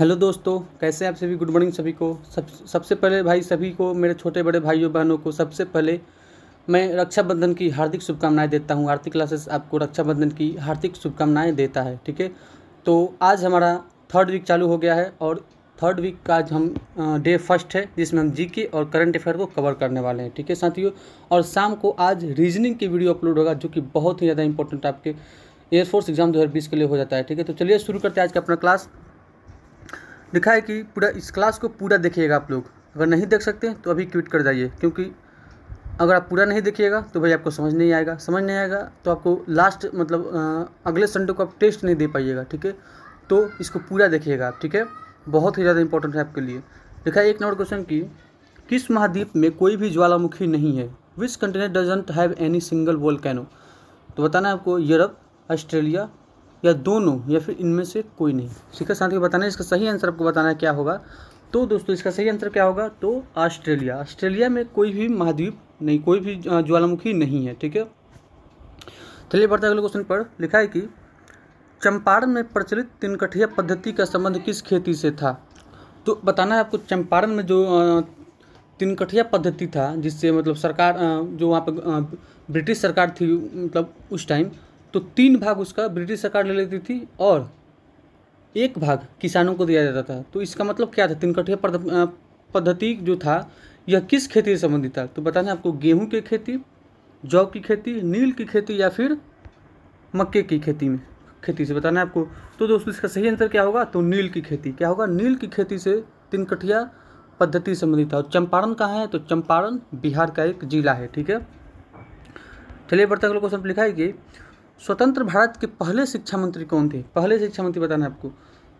Hello दोस्तों, कैसे हैं आप सभी? गुड मॉर्निंग सभी को। सब, सबसे पहले भाई सभी को, मेरे छोटे बड़े भाइयों बहनों को, सबसे पहले मैं रक्षाबंधन की हार्दिक शुभकामनाएँ देता हूँ। आरती क्लासेस आपको रक्षाबंधन की हार्दिक शुभकामनाएँ देता है, ठीक है? तो आज हमारा थर्ड वीक चालू हो गया है और थर्ड वीक का आज हम डे फ़र्स्ट है, जिसमें हम जीके और करंट अफेयर को कवर करने वाले हैं, ठीक है साथियों? और शाम को आज रीजनिंग की वीडियो अपलोड होगा, जो कि बहुत ही ज़्यादा इंपॉर्टेंट आपके एयरफोर्स एग्ज़ाम दो हज़ार बीस के लिए हो जाता है, ठीक है? तो चलिए शुरू करते हैं आज का अपना क्लास लिखा है कि पूरा, इस क्लास को पूरा देखिएगा आप लोग। अगर नहीं देख सकते तो अभी क्विट कर जाइए, क्योंकि अगर आप पूरा नहीं देखिएगा तो भाई आपको समझ नहीं आएगा। समझ नहीं आएगा तो आपको लास्ट मतलब अगले संडे को आप टेस्ट नहीं दे पाइएगा, ठीक है? तो इसको पूरा देखिएगा आप, ठीक है? बहुत ही ज़्यादा इंपॉर्टेंट है आपके लिए। लिखा है एक नंबर क्वेश्चन की, किस महाद्वीप में कोई भी ज्वालामुखी नहीं है? Which continent doesn't have any single volcano तो बताना है आपको, यूरोप, ऑस्ट्रेलिया या दोनों, या फिर इनमें से कोई नहीं। है साथ ही बताना है, इसका सही आंसर आपको बताना है क्या होगा। तो दोस्तों, इसका सही आंसर क्या होगा? तो ऑस्ट्रेलिया। ऑस्ट्रेलिया में कोई भी महाद्वीप नहीं, कोई भी ज्वालामुखी नहीं है, ठीक है? चलिए बढ़ते अगले क्वेश्चन पर। लिखा है कि, चंपारण में प्रचलित तिनकठिया पद्धति का संबंध किस खेती से था? तो बताना है आपको, चंपारण में जो तिनकठिया पद्धति था, जिससे मतलब सरकार जो वहाँ पर ब्रिटिश सरकार थी मतलब उस टाइम तो तीन भाग उसका ब्रिटिश सरकार ले लेती थी और एक भाग किसानों को दिया जाता था। तो इसका मतलब क्या था? तिनकठिया पद्धति जो था, यह किस खेती से संबंधित था? तो बताना आपको, गेहूँ की खेती, जौ की खेती, नील की खेती या फिर मक्के की खेती में, खेती से बताना है आपको। तो दोस्तों, इसका सही आंसर क्या होगा? तो नील की खेती। क्या होगा? नील की खेती से तिनकठिया पद्धति संबंधित था। और चंपारण कहाँ है? तो चंपारण बिहार का एक जिला है, ठीक है? चलिए बढ़ते अगले क्वेश्चन लिखा है कि स्वतंत्र भारत के पहले शिक्षा मंत्री कौन थे? पहले शिक्षा मंत्री बताना है आपको।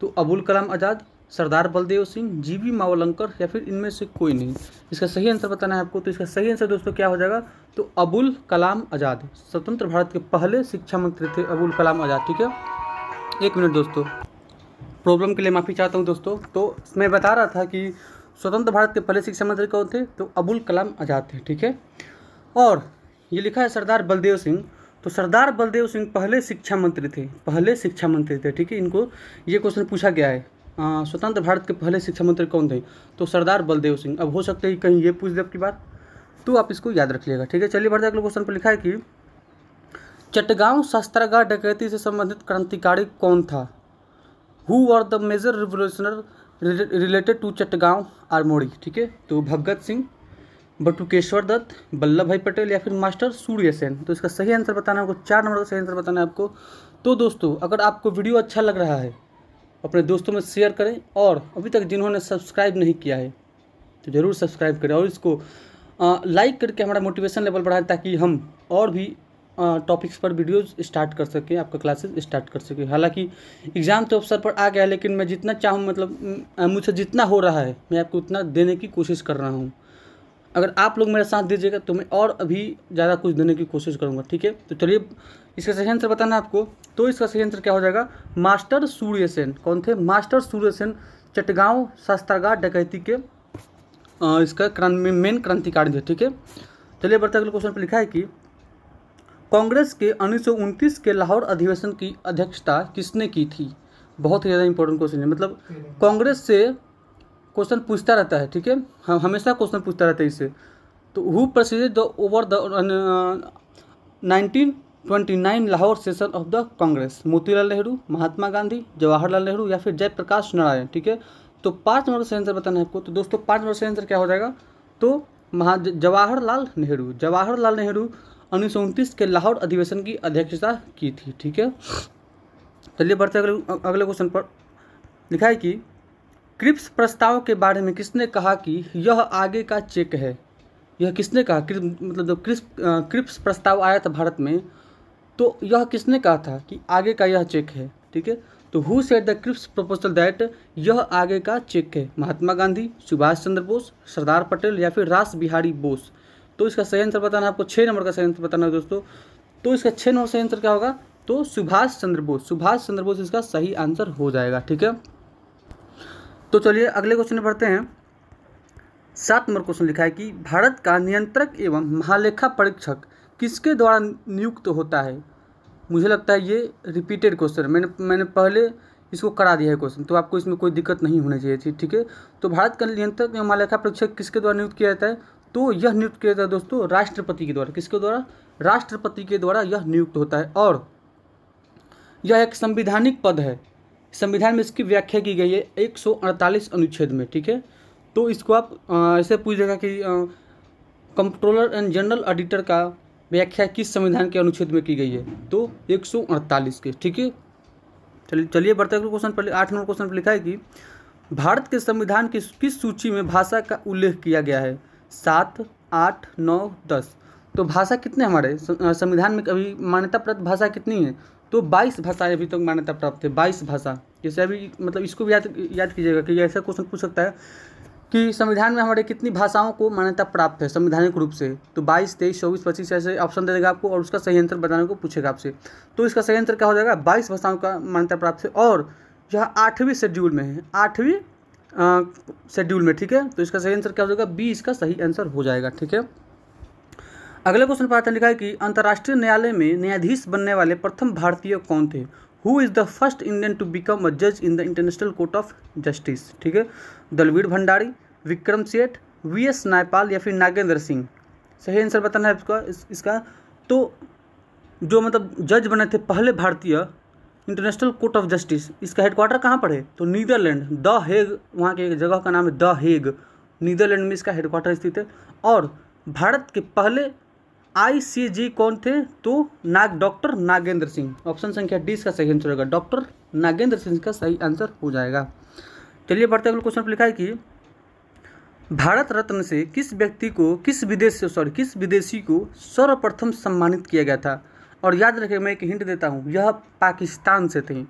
तो अबुल कलाम आज़ाद, सरदार बलदेव सिंह जी वी मावलंकर या फिर इनमें से कोई नहीं। इसका सही आंसर बताना है आपको। तो इसका सही आंसर दोस्तों क्या हो जाएगा? तो अबुल कलाम आज़ाद, स्वतंत्र भारत के पहले शिक्षा मंत्री थे अबुल कलाम आज़ाद, ठीक है? एक मिनट दोस्तों। प्रॉब्लम के लिए माफ़ी चाहता हूँ दोस्तों। तो मैं बता रहा था कि स्वतंत्र भारत के पहले शिक्षा मंत्री कौन थे? तो अबुल कलाम आज़ाद थे, ठीक है? और ये लिखा है सरदार बलदेव सिंह। तो सरदार बलदेव सिंह पहले शिक्षा मंत्री थे, पहले शिक्षा मंत्री थे, ठीक है? इनको ये क्वेश्चन पूछा गया है। स्वतंत्र भारत के पहले शिक्षा मंत्री कौन थे? तो सरदार बलदेव सिंह। अब हो सकता है कहीं ये पूछ दे आपकी बात तो आप इसको याद रखिएगा ठीक है? चलिए बढ़ते अगले क्वेश्चन पर लिखा है कि चटगांव शस्त्रागार डकैती से संबंधित क्रांतिकारी कौन था? Who are the major revolutionary related to Chittagong? आरमोड़ी, ठीक है? तो भगत सिंह बटुकेश्वर दत्त वल्लभ भाई पटेल या फिर मास्टर सूर्य सेन। तो इसका सही आंसर बताना है, आपको चार नंबर का सही आंसर बताना है आपको। तो दोस्तों, अगर आपको वीडियो अच्छा लग रहा है, अपने दोस्तों में शेयर करें और अभी तक जिन्होंने सब्सक्राइब नहीं किया है तो ज़रूर सब्सक्राइब करें और इसको लाइक करके हमारा मोटिवेशन लेवल बढ़ाएँ ताकि हम और भी टॉपिक्स पर वीडियोज़ स्टार्ट कर सकें, आपका क्लासेस स्टार्ट कर सकें। हालाँकि एग्ज़ाम तो अवसर पर आ गया है लेकिन मैं जितना चाहूँ मतलब मुझसे जितना हो रहा है, मैं आपको उतना देने की कोशिश कर रहा हूँ। अगर आप लोग मेरा साथ दीजिएगा तो मैं और अभी ज़्यादा कुछ देने की कोशिश करूँगा ठीक है? तो चलिए इसका सही आंसर बताना आपको। तो इसका सही आंसर क्या हो जाएगा? मास्टर सूर्य सेन कौन थे? मास्टर सूर्य सेन चटगांव शस्त्रागार डकैती के आ, इसका क्रांत मेन क्रांतिकारी थे ठीक है? चलिए बढ़ते अगले क्वेश्चन पर लिखा है कि कांग्रेस के उन्नीस सौ उनतीस के लाहौर अधिवेशन की अध्यक्षता किसने की थी? बहुत ही ज़्यादा इंपॉर्टेंट क्वेश्चन है। मतलब कांग्रेस से क्वेश्चन पूछता रहता है, ठीक है? हम हमेशा क्वेश्चन पूछता रहता है इससे तो who presided the over the nineteen twenty nine Lahore session of the Congress Motilal Nehru, Mahatma Gandhi, Jawaharlal Nehru या फिर जयप्रकाश नारायण, ठीक है? तो पाँच नंबर से आंसर बताना है आपको। तो दोस्तों, पाँच नंबर से आंसर क्या हो जाएगा? तो महा, जवाहरलाल नेहरू जवाहरलाल नेहरू उन्नीस सौ उनतीस के लाहौर अधिवेशन की अध्यक्षता की थी, ठीक है? चलिए बढ़ते अगले अगले क्वेश्चन पर। लिखा है कि क्रिप्स प्रस्ताव के बारे में किसने कहा कि यह आगे का चेक है? यह किसने कहा? मतलब जब क्रिप्स क्रिप्स प्रस्ताव आया था भारत में तो यह किसने कहा था कि आगे का यह चेक है? ठीक है? तो who set the Cripps proposal that यह आगे का चेक है? महात्मा गांधी, सुभाष चंद्र बोस, सरदार पटेल या फिर रास बिहारी बोस? तो इसका सही आंसर बताना आपको छः नंबर का सही आंसर बताना है दोस्तों। तो इसका छः नंबर सही आंसर क्या होगा? तो सुभाष चंद्र बोस, सुभाष चंद्र बोस इसका सही आंसर हो जाएगा, ठीक है? तो चलिए अगले क्वेश्चन पढ़ते हैं। सात नंबर क्वेश्चन लिखा है कि भारत का नियंत्रक एवं महालेखा परीक्षक किसके द्वारा नियुक्त होता है? मुझे लगता है ये रिपीटेड क्वेश्चन मैंने मैंने पहले इसको करा दिया है क्वेश्चन तो आपको इसमें कोई दिक्कत नहीं होनी चाहिए थी, ठीक है? तो भारत का नियंत्रक एवं महालेखा परीक्षक किसके द्वारा नियुक्त किया जाता है? तो यह नियुक्त किया जाता है दोस्तों राष्ट्रपति के द्वारा। किसके द्वारा? राष्ट्रपति के द्वारा यह नियुक्त होता है। और यह एक संविधानिक पद है। संविधान में इसकी व्याख्या की गई है एक सौ अड़तालीस अनुच्छेद में, ठीक है? तो इसको आप ऐसे पूछ देगा कि कंट्रोलर एंड जनरल ऑडिटर का व्याख्या किस संविधान के अनुच्छेद में की गई है? तो 148 के, ठीक है? चलिए चलिए, बढ़ते क्वेश्चन पर, आठ नंबर क्वेश्चन पर लिखा है कि भारत के संविधान की किस सूची में भाषा का उल्लेख किया गया है? सात, आठ, नौ, दस। तो भाषा कितने हमारे संविधान में अभी मान्यता प्राप्त भाषा कितनी है? तो बाईस भाषाएँ अभी तक तो मान्यता प्राप्त है, बाईस भाषा। जैसे अभी मतलब इसको भी याद याद कीजिएगा कि ऐसा क्वेश्चन पूछ सकता है कि संविधान में हमारे कितनी भाषाओं को मान्यता प्राप्त है, संवैधानिक रूप से। तो बाईस, तेईस, चौबीस, पच्चीस, ऐसे ऑप्शन दे देगा आपको और उसका सही आंसर बताने को पूछेगा आपसे। तो इसका सही आंसर क्या हो जाएगा? बाईस भाषाओं का मान्यता प्राप्त है और यह आठवीं शेड्यूल में है। आठवीं शेड्यूल में, ठीक है? तो इसका सही आंसर क्या हो जाएगा? बी इसका सही आंसर हो जाएगा, ठीक है? अगले क्वेश्चन आता लिखा है कि अंतर्राष्ट्रीय न्यायालय में न्यायाधीश बनने वाले प्रथम भारतीय कौन थे? Who is the first Indian to become a जज in the International Court of Justice ठीक है? दलवीर भंडारी विक्रम सेठ वी एस नायपाल या फिर नागेंद्र सिंह? सही आंसर बताना है इसका इस, इसका। तो जो मतलब जज बने थे पहले भारतीय इंटरनेशनल कोर्ट ऑफ़ जस्टिस इसका हेडक्वार्टर कहाँ पर है? तो नीदरलैंड द हेग वहाँ के एक जगह का नाम है द हेग नीदरलैंड में इसका हेडक्वार्टर स्थित है। और भारत के पहले आईसीजी कौन थे? तो नाग, डॉक्टर नागेंद्र सिंह। ऑप्शन संख्या डी इसका सही आंसर होगा। डॉक्टर नागेंद्र सिंह का सही आंसर हो जाएगा। चलिए बढ़ते अगले क्वेश्चन पर लिखा है कि भारत रत्न से किस व्यक्ति को, किस विदेश से सॉरी किस विदेशी को सर्वप्रथम सम्मानित किया गया था? और याद रखिए, मैं एक हिंट देता हूँ। यह पाकिस्तान से थे।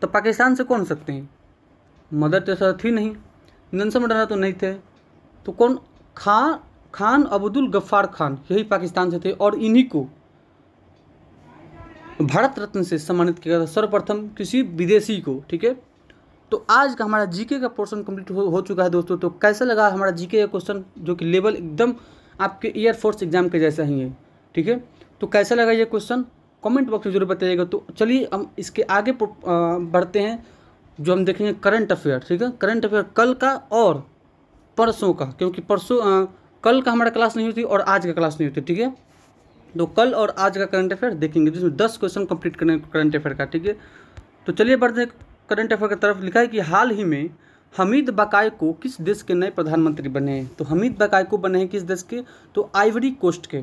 तो पाकिस्तान से कौन सकते हैं? मदर तेरेसा थी नहीं। नंसन मंडाना तो नहीं थे। तो कौन? खां खान अब्दुल गफ्फार खान यही पाकिस्तान से थे और इन्हीं को भारत रत्न से सम्मानित किया था। सर्वप्रथम किसी विदेशी को ठीक है? तो आज का हमारा जीके का पोर्शन कंप्लीट हो, हो चुका है दोस्तों। तो कैसा लगा हमारा जीके का क्वेश्चन जो कि लेवल एकदम आपके एयरफोर्स एग्ज़ाम के जैसा ही है ठीक है? तो कैसा लगा ये क्वेश्चन कमेंट बॉक्स में ज़रूर बताइएगा। तो चलिए हम इसके आगे बढ़ते हैं जो हम देखेंगे करंट अफेयर ठीक है? करंट अफेयर कल का और परसों का क्योंकि परसों कल का हमारा क्लास नहीं होती और आज का क्लास नहीं होती ठीक है? तो कल और आज का करंट अफेयर देखेंगे, जिसमें दस क्वेश्चन कंप्लीट करने करंट अफेयर का, ठीक है? तो चलिए बढ़ते करंट अफेयर की तरफ़। लिखा है कि हाल ही में हमीद बकाय को किस देश के नए प्रधानमंत्री बने हैं? तो हमीद बकाय को बने हैं किस देश के? तो आइवरी कोस्ट के।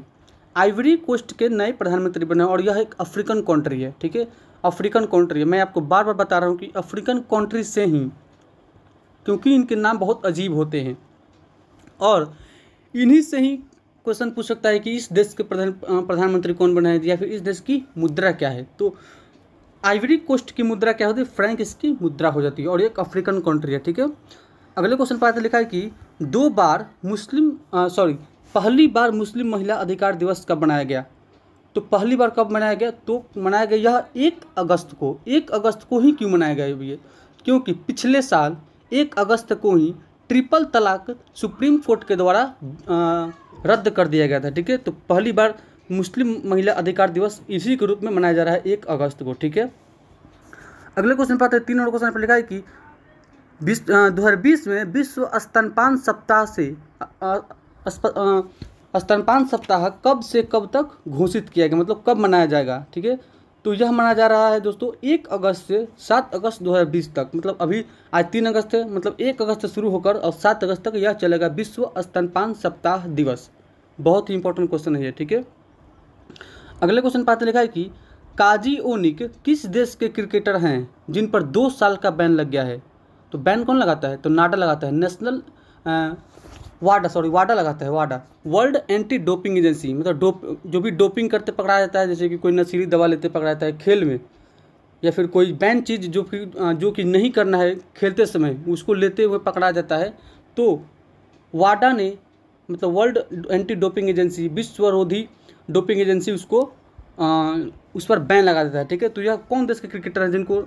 आइवरी कोस्ट के नए प्रधानमंत्री बने और यह एक अफ्रीकन कंट्री है, ठीक है? अफ्रीकन कंट्री है। मैं आपको बार बार बता रहा हूँ कि अफ्रीकन कंट्री से ही, क्योंकि इनके नाम बहुत अजीब होते हैं। और इन्हीं से ही क्वेश्चन पूछ सकता है कि इस देश के प्रधान प्रधानमंत्री कौन बनाए या फिर इस देश की मुद्रा क्या है? तो आइवरी कोस्ट की मुद्रा क्या होती है? फ्रैंक इसकी मुद्रा हो जाती है और एक अफ्रीकन कंट्री है, ठीक है? अगले क्वेश्चन पर लिखा है कि दो बार मुस्लिम सॉरी पहली बार मुस्लिम महिला अधिकार दिवस कब मनाया गया? तो पहली बार कब मनाया गया? तो मनाया गया यह एक अगस्त को। एक अगस्त को ही क्यों मनाया गया ये? क्योंकि पिछले साल एक अगस्त को ही ट्रिपल तलाक सुप्रीम कोर्ट के द्वारा रद्द कर दिया गया था, ठीक है? तो पहली बार मुस्लिम महिला अधिकार दिवस इसी के रूप में मनाया जा रहा है एक अगस्त को, ठीक है? अगले क्वेश्चन पर आते हैं, तीन नंबर क्वेश्चन पर लिखा है कि बीस दो हज़ार बीस में विश्व स्तनपान सप्ताह से स्तनपान सप्ताह कब से कब तक घोषित किया गया? मतलब कब मनाया जाएगा, ठीक है? तो यह माना जा रहा है दोस्तों, एक अगस्त से सात अगस्त 2020 तक। मतलब अभी आज तीन अगस्त है मतलब एक अगस्त से शुरू होकर और सात अगस्त तक यह चलेगा विश्व स्तनपान सप्ताह दिवस। बहुत ही इंपॉर्टेंट क्वेश्चन है ये, ठीक है? अगले क्वेश्चन पाते लिखा है कि काजी ओनिक किस देश के क्रिकेटर हैं, जिन पर दो साल का बैन लग गया है? तो बैन कौन लगाता है? तो नाडा लगाता है। नेशनल वाडा सॉरी वाडा लगाता है वाडा। वर्ल्ड एंटी डोपिंग एजेंसी मतलब डोप जो भी डोपिंग करते पकड़ा जाता है जैसे कि कोई नशीली दवा लेते पकड़ा जाता है खेल में या फिर कोई बैन चीज़ जो कि जो कि नहीं करना है खेलते समय उसको लेते हुए पकड़ा जाता है तो वाडा ने मतलब वर्ल्ड एंटी डोपिंग एजेंसी विश्वरोधी डोपिंग एजेंसी उसको आ, उस पर बैन लगा देता है ठीक है? तो यह कौन देश के क्रिकेटर हैं जिनको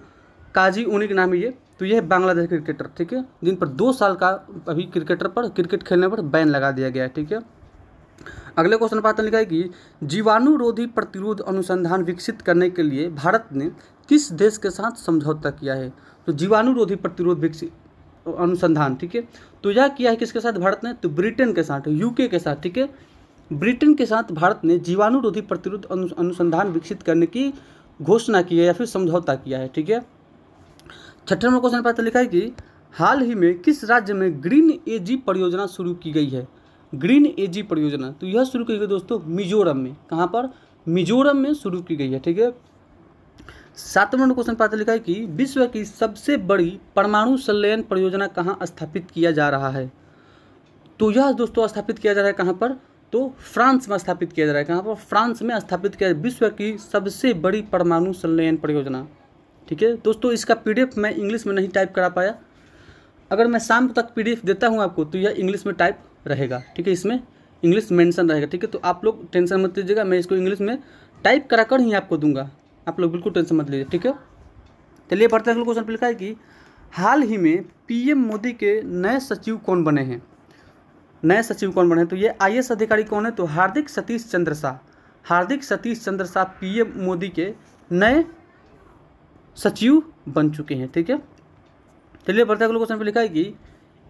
काजी ऊनी के नाम ये? तो यह बांग्लादेश क्रिकेटर ठीक है? जिन पर दो साल का अभी क्रिकेटर पर क्रिकेट खेलने पर बैन लगा दिया गया है, ठीक है? अगले क्वेश्चन पर आता लिखा है कि जीवाणुरोधी प्रतिरोध अनुसंधान विकसित करने के लिए भारत ने किस देश के साथ समझौता किया है? तो जीवाणुरोधी प्रतिरोध विकसित अनुसंधान, ठीक है? तो यह किया है किसके साथ? भारत ने? तो ब्रिटेन के साथ यूके के साथ, ठीक है? ब्रिटेन के साथ भारत ने जीवाणुरोधी प्रतिरोध अनुसंधान विकसित करने की घोषणा की है या फिर समझौता किया है, ठीक है? छठे नंबर क्वेश्चन पर लिखा है कि हाल ही में किस राज्य में ग्रीन एजी परियोजना शुरू की गई है? ग्रीन एजी परियोजना। तो यह शुरू की गई दोस्तों मिजोरम में। कहाँ पर? मिजोरम में शुरू की गई है, ठीक है? सातवें नंबर क्वेश्चन पर लिखा है कि विश्व की सबसे बड़ी परमाणु संलयन परियोजना कहाँ स्थापित किया जा रहा है? तो यह दोस्तों स्थापित किया जा रहा है कहाँ पर? तो फ्रांस में स्थापित किया जा रहा है। कहाँ पर? फ्रांस में स्थापित किया विश्व की सबसे बड़ी परमाणु संलयन परियोजना। ठीक है? दोस्तों, इसका पीडीएफ मैं इंग्लिश में नहीं टाइप करा पाया। अगर मैं शाम तक पीडीएफ देता हूँ आपको तो यह इंग्लिश में टाइप रहेगा। ठीक है? इसमें इंग्लिश मेंशन रहेगा। ठीक है? तो आप लोग टेंशन मत लीजिएगा, मैं इसको इंग्लिश में टाइप करा कर ही आपको दूँगा। आप लोग बिल्कुल टेंशन मत लीजिए। ठीक है? चलिए पढ़ते हैं क्वेश्चन पर लिखा है कि हाल ही में पीएम मोदी के नए सचिव कौन बने हैं? नए सचिव कौन बने हैं? तो ये आई अधिकारी कौन है? तो हार्दिक सतीश चंद्र शाह। हार्दिक सतीश चंद्र शाह पीएम मोदी के नए सचिव बन चुके हैं, ठीक है? चलिए बढ़ते अगले क्वेश्चन पे लिखा है कि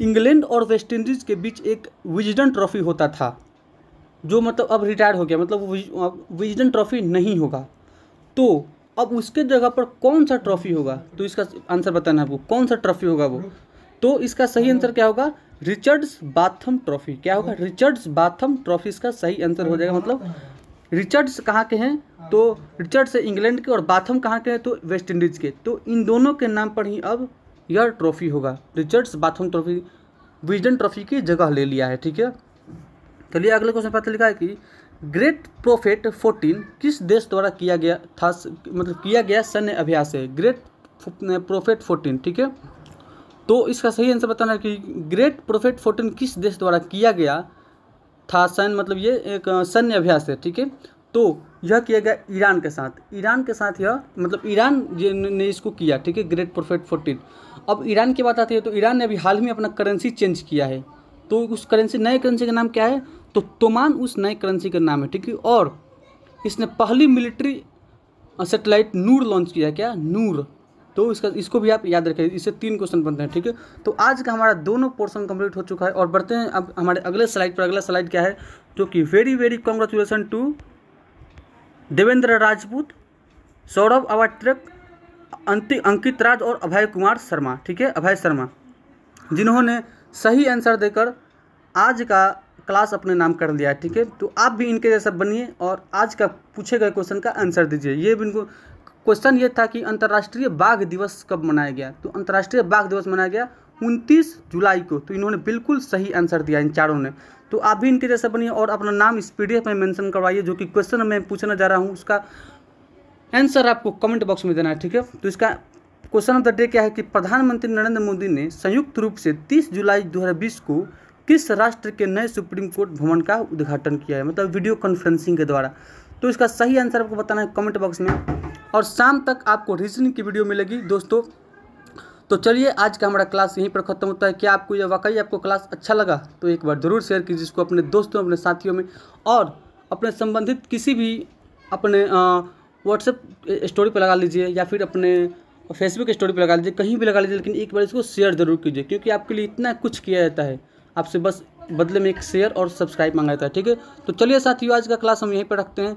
इंग्लैंड और वेस्ट इंडीज़ के बीच एक विजडन ट्रॉफी होता था, जो मतलब अब रिटायर हो गया मतलब विजडन ट्रॉफी नहीं होगा। तो अब उसके जगह पर कौन सा ट्रॉफी होगा? तो इसका आंसर बताना आपको, कौन सा ट्रॉफी होगा वो? तो इसका सही आंसर क्या होगा? Richards Botham trophy. क्या होगा? रिचर्ड्स बाथम ट्रॉफी इसका सही आंसर हो जाएगा मतलब रिचर्ड्स कहाँ के हैं? तो रिचर्ड्स इंग्लैंड के और बाथम कहाँ के हैं? तो वेस्ट इंडीज़ के। तो इन दोनों के नाम पर ही अब यह ट्रॉफी होगा। Richards Botham trophy Wisden trophy की जगह ले लिया है ठीक है? चलिए अगले क्वेश्चन पता लिखा है कि ग्रेट प्रोफेट फोर्टीन किस देश द्वारा किया गया था? मतलब किया गया सैन्य अभ्यास है। ग्रेट प्रोफेट फोर्टीन ठीक है? तो इसका सही आंसर बताना है कि ग्रेट प्रोफेट फोर्टीन किस देश द्वारा किया गया था सैन्य मतलब ये एक सैन्य अभ्यास है, ठीक है? तो यह किया गया ईरान के साथ। ईरान के साथ यह मतलब ईरान ने इसको किया, ठीक है? ग्रेट प्रोफेट फोर्टीन अब ईरान की बात आती है तो ईरान ने अभी हाल ही में अपना करेंसी चेंज किया है। तो उस करेंसी नए करेंसी का नाम क्या है? तो तोमान उस नए करेंसी का नाम है, ठीक है? और इसने पहली मिलिट्री सेटेलाइट नूर लॉन्च किया, क्या? नूर। तो इसका, इसको भी आप याद रखें इससे तीन क्वेश्चन बनते हैं, ठीक है? तो आज का हमारा दोनों पोर्शन कंप्लीट हो चुका है और बढ़ते हैं अब हमारे अगले स्लाइड पर। अगला स्लाइड क्या है? जो कि very very congratulation to Devendra Rajput, Saurabh अवाट्रक Ankit Raj और अभय कुमार शर्मा, ठीक है? अभय शर्मा, जिन्होंने सही आंसर देकर आज का क्लास अपने नाम कर लिया ठीक है? तो आप भी इनके जैसा बनिए और आज का पूछे गए क्वेश्चन का आंसर दीजिए। ये भी इनको क्वेश्चन ये था कि अंतर्राष्ट्रीय बाघ दिवस कब मनाया गया? तो अंतर्राष्ट्रीय बाघ दिवस मनाया गया उनतीस जुलाई को। तो इन्होंने बिल्कुल सही आंसर दिया इन चारों ने। तो आप भी इनके जैसा बनिए और अपना नाम इस पी में मेंशन करवाइए, जो कि क्वेश्चन मैं पूछना जा रहा हूँ, उसका आंसर आपको कमेंट बॉक्स में देना है, ठीक है? तो इसका क्वेश्चन ऑफ़ द डे क्या है कि प्रधानमंत्री नरेंद्र मोदी ने संयुक्त रूप से 30 जुलाई 2020 को किस राष्ट्र के नए सुप्रीम कोर्ट भवन का उद्घाटन किया है? मतलब वीडियो कॉन्फ्रेंसिंग के द्वारा। तो इसका सही आंसर आपको बताना है कमेंट बॉक्स में। और शाम तक आपको रीजनिंग की वीडियो मिलेगी दोस्तों। तो चलिए, आज का हमारा क्लास यहीं पर ख़त्म होता है। क्या आपको यह वाकई आपको क्लास अच्छा लगा? तो एक बार ज़रूर शेयर कीजिए इसको अपने दोस्तों, अपने साथियों में। और अपने संबंधित किसी भी अपने व्हाट्सएप स्टोरी पर लगा लीजिए या फिर अपने फेसबुक स्टोरी पर लगा लीजिए, कहीं भी लगा लीजिए, लेकिन एक बार इसको शेयर ज़रूर कीजिए, क्योंकि आपके लिए इतना कुछ किया जाता है। आपसे बस बदले में एक शेयर और सब्सक्राइब मांगा जाता है, ठीक है? तो चलिए साथियों, आज का क्लास हम यहीं पर रखते हैं।